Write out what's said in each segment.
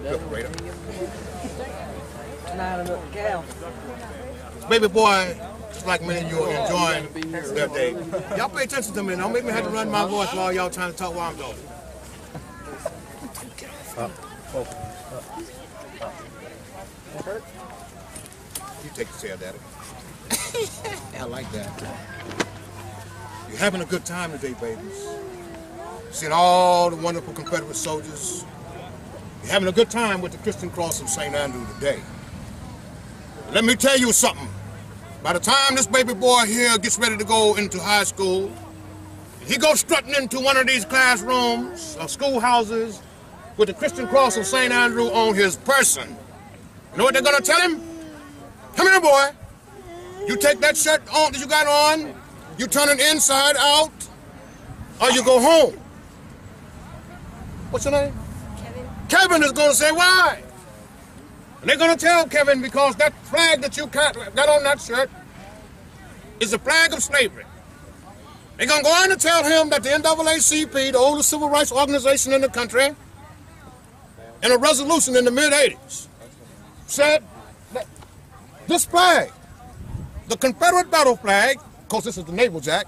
me fifth grader. Nine gal. Baby boy, it's like many of you are enjoying their day. Y'all pay attention to me. Don't make me have to run my voice while y'all trying to talk while I'm talking. You take the chair, Daddy. I like that. You're having a good time today, babies. Seeing all the wonderful Confederate soldiers. You're having a good time with the Christian Cross of St. Andrew today. Let me tell you something. By the time this baby boy here gets ready to go into high school, he goes strutting into one of these classrooms or schoolhouses with the Christian Cross of St. Andrew on his person. You know what they're gonna tell him? Come here, boy. You take that shirt on that you got on, you turn it inside out, or you go home. What's your name? Kevin. Is gonna say why. And they're gonna tell Kevin because that flag that you got on that shirt is a flag of slavery. They're gonna go on to tell him that the NAACP, the oldest civil rights organization in the country, in a resolution in the mid 80s, said that this flag, the Confederate battle flag, of course this is the naval jack,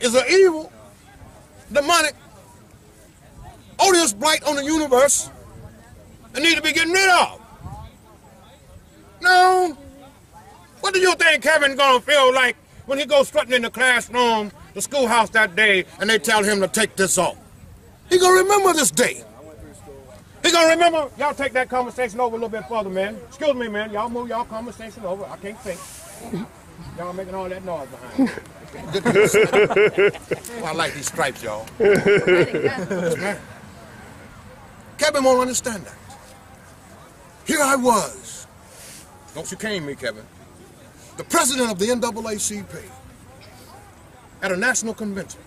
is an evil, demonic, odious blight on the universe and need to be getting rid of. No. What do you think Kevin gonna feel like when he goes strutting in the classroom, the schoolhouse that day, and they tell him to take this off? He gonna remember this day. He gonna remember. Y'all take that conversation over a little bit further, man. Excuse me, man. Y'all move y'all conversation over. I can't think. Y'all making all that noise behind me. well, I like these stripes, y'all. Kevin won't understand that. Here I was. Don't you cane me, Kevin. The president of the NAACP at a national convention.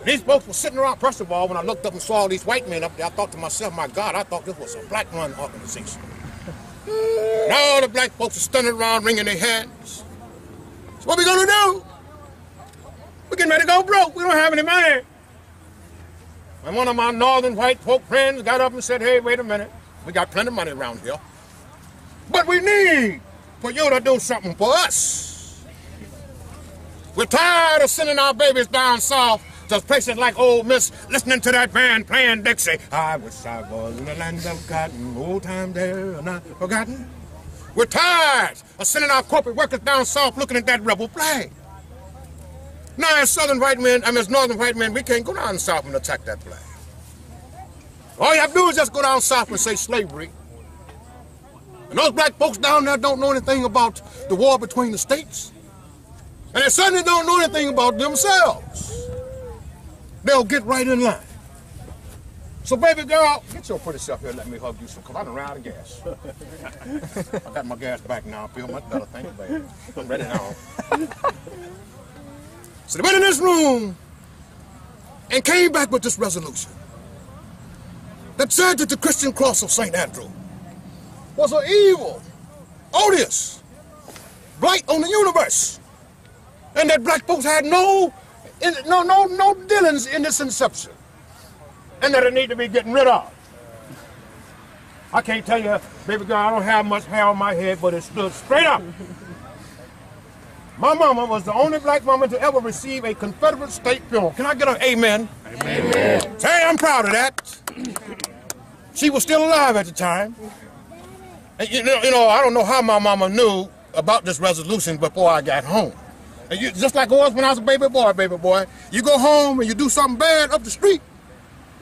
And these folks were sitting around. First of all, when I looked up and saw all these white men up there, I thought to myself, my God, I thought this was a black run organization. And all the black folks are standing around wringing their hands. So what we gonna do? We're getting ready to go broke. We don't have any money. And one of my northern white folk friends got up and said, hey, wait a minute. We got plenty of money around here. But we need for you to do something for us. We're tired of sending our babies down south to places like Ole Miss, listening to that band playing Dixie. I wish I was in the land of cotton, old time there and not forgotten. We're tired of sending our corporate workers down south looking at that rebel flag. Now, as southern white men, I mean, as northern white men, we can't go down south and attack that flag. All you have to do is just go down south and say slavery. And those black folks down there don't know anything about the war between the states. And they certainly don't know anything about themselves. They'll get right in line. So, baby girl, get your pretty self here and let me hug you some, because I done ran out of gas. I got my gas back now. I feel much better. Thank you, baby. I'm ready now. So they went in this room and came back with this resolution that said that the Christian cross of St. Andrew was an evil, odious, blight on the universe. And that black folks had no, no, no, no dealings in this inception. And that it need to be getting rid of. I can't tell you, baby girl, I don't have much hair on my head, but it stood straight up. My mama was the only black woman to ever receive a Confederate state funeral. Can I get an amen? Amen. Say, I'm proud of that. She was still alive at the time. And you know, you know, I don't know how my mama knew about this resolution before I got home. And you, just like it was when I was a baby boy, baby boy. You go home and you do something bad up the street.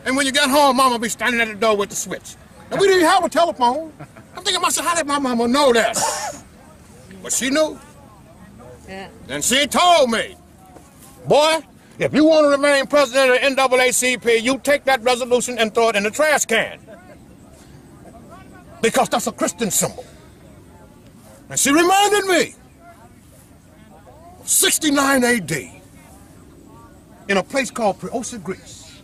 And when you get home, mama be standing at the door with the switch. And we didn't have a telephone. I'm thinking myself, how did my mama know that? But she knew. And she told me, boy, if you want to remain president of the NAACP, you take that resolution and throw it in the trash can. Because that's a Christian symbol. And she reminded me of 69 AD in a place called Peosa, Greece.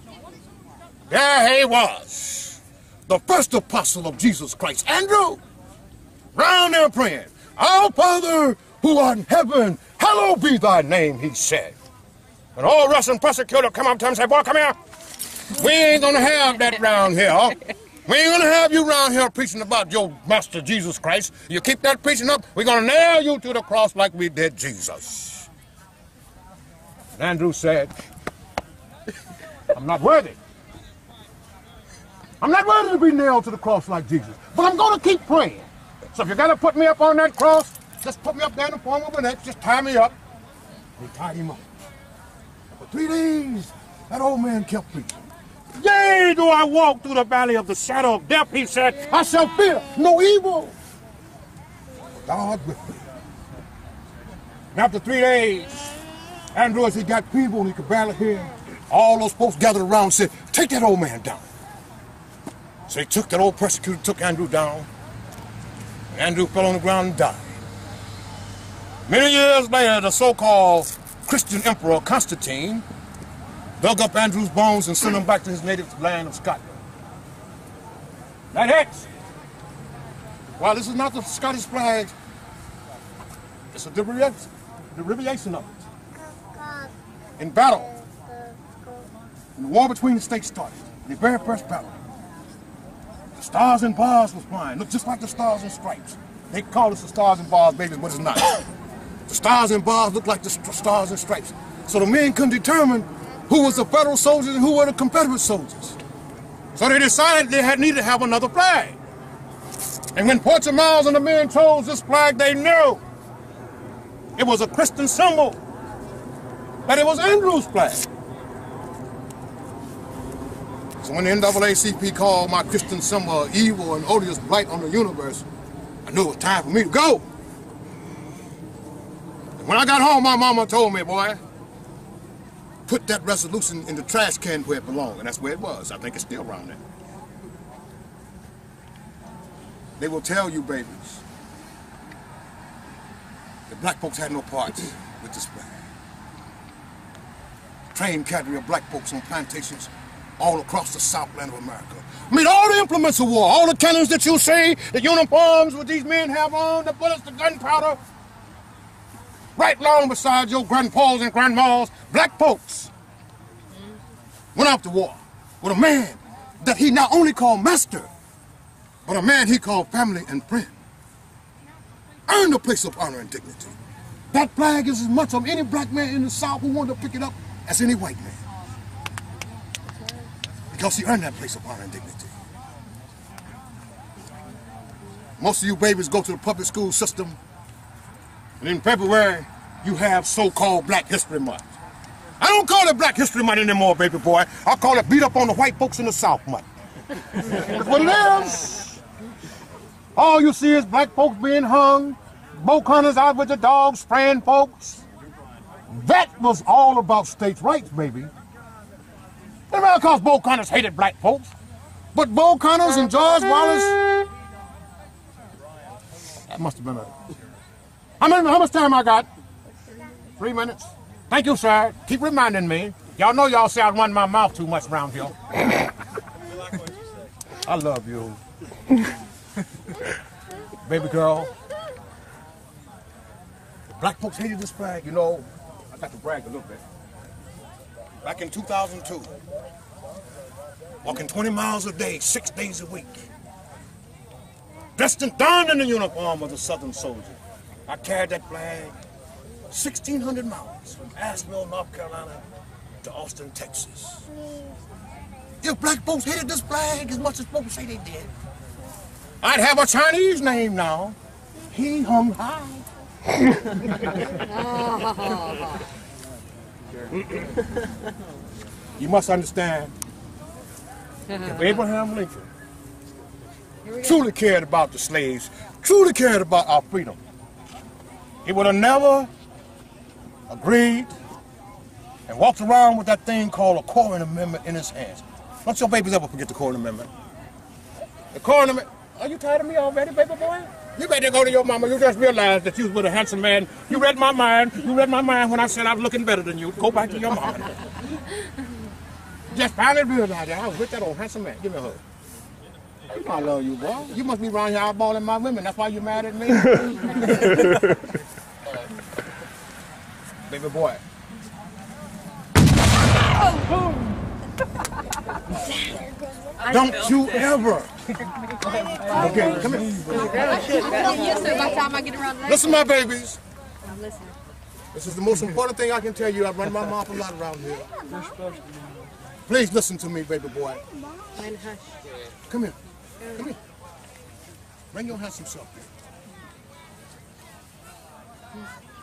There he was, the first apostle of Jesus Christ, Andrew, round there praying, Our Father who art in heaven, hallowed be thy name, he said. And all Russian persecutor come up to him and say, boy, come here. We ain't gonna have that round here. We ain't gonna have you round here preaching about your master Jesus Christ. You keep that preaching up, we're gonna nail you to the cross like we did Jesus. And Andrew said, I'm not worthy. I'm not worthy to be nailed to the cross like Jesus, but I'm gonna keep praying. So if you gotta put me up on that cross, just put me up there in the form of an X, just tie me up. They tied him up. For three days, that old man kept preaching. Yea, do I walk through the valley of the shadow of death, he said, I shall fear no evil. Art with me. And after three days, Andrew, as he got feeble and he could barely hear, all those folks gathered around and said, take that old man down. So they took that old persecutor, took Andrew down. And Andrew fell on the ground and died. Many years later, the so-called Christian emperor Constantine dug up Andrew's bones and sent him back to his native land of Scotland. That X, while this is not the Scottish flag, it's a derivation, derivation of it. In battle, when the war between the states started, the very first battle, the stars and bars was flying, looked just like the stars and stripes. They call us the stars and bars, baby, but it's not. The stars and bars looked like the stars and stripes. So the men couldn't determine who was the federal soldiers and who were the Confederate soldiers. So they decided they had needed to have another flag. And when Miles and the men chose this flag, they knew it was a Christian symbol, but it was Andrew's flag. So when the NAACP called my Christian symbol evil and odious blight on the universe, I knew it was time for me to go. When I got home, my mama told me, boy, put that resolution in the trash can where it belonged. And that's where it was. I think it's still around there. They will tell you, babies, that black folks had no part with this flag. Trained cadre of black folks on plantations all across the Southland of America. I mean, all the implements of war, all the cannons that you see, the uniforms that these men have on, the bullets, the gunpowder, right along beside your grandpas and grandmas, black folks went out to war with a man that he not only called master, but a man he called family and friend. Earned a place of honor and dignity. That flag is as much of any black man in the South who wanted to pick it up as any white man. Because he earned that place of honor and dignity. Most of you babies go to the public school system and in February, you have so-called Black History Month. I don't call it Black History Month anymore, baby boy. I call it beat up on the white folks in the South month. That's what it is. All you see is black folks being hung, Bull Connors out with the dogs, spraying folks. That was all about states' rights, baby. Not because Bull Connors hated black folks, but Bull Connors and George Wallace. That must have been a how much time I got? Three minutes. Thank you, sir. Keep reminding me. Y'all know y'all say I run my mouth too much around here. I love you. Baby girl. Black folks hated this flag, you know. I got to brag a little bit. Back in 2002, walking 20 miles a day, six days a week, dressed and donned in the uniform of the Southern soldier. I carried that flag 1,600 miles from Asheville, North Carolina to Austin, Texas. If black folks hated this flag as much as folks say they did, I'd have a Chinese name now. He hung high. you must understand, if Abraham Lincoln truly cared about the slaves, truly cared about our freedom, he would have never agreed and walked around with that thing called a Corwin Amendment in his hands. Don't your babies ever forget the Corwin Amendment. The Corwin Amendment. Are you tired of me already, baby boy? You better go to your mama. You just realized that you was with a handsome man. You read my mind. You read my mind when I said I was looking better than you. Go back to your mama. just finally realized that I was with that old handsome man. Give me a hug. You I love you, boy. You must be around here eyeballing my women. That's why you mad at me. Baby boy. Don't you ever Okay, come here. Listen, my babies. I'm listening. This is the most important thing I can tell you. I run my mouth a lot around here. Please listen to me, baby boy. Come here. Come here. Bring your handsome self here.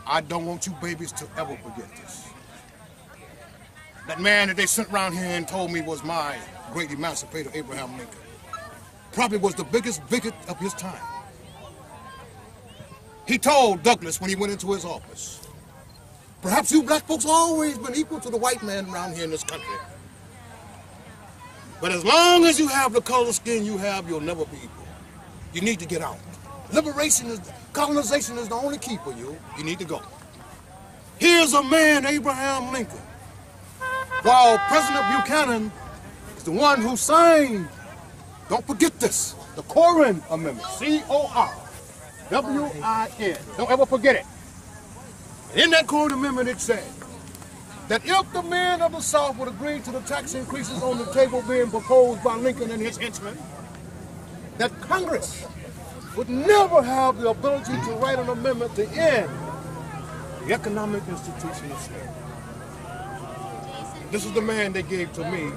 I don't want you babies to ever forget this. That man that they sent around here and told me was my great emancipator, Abraham Lincoln, probably was the biggest bigot of his time. He told Douglas when he went into his office, perhaps you black folks always been equal to the white man around here in this country. But as long as you have the color skin you have, you'll never be equal. You need to get out. Liberation is, colonization is the only key for you. You need to go. Here's a man, Abraham Lincoln, while President Buchanan is the one who signed, don't forget this, the Corwin Amendment, C-O-R-W-I-N. Don't ever forget it. In that Corwin Amendment it said that if the men of the South would agree to the tax increases on the table being proposed by Lincoln and his henchmen, that Congress would never have the ability to write an amendment to end the economic institution of slavery. This is the man they gave to me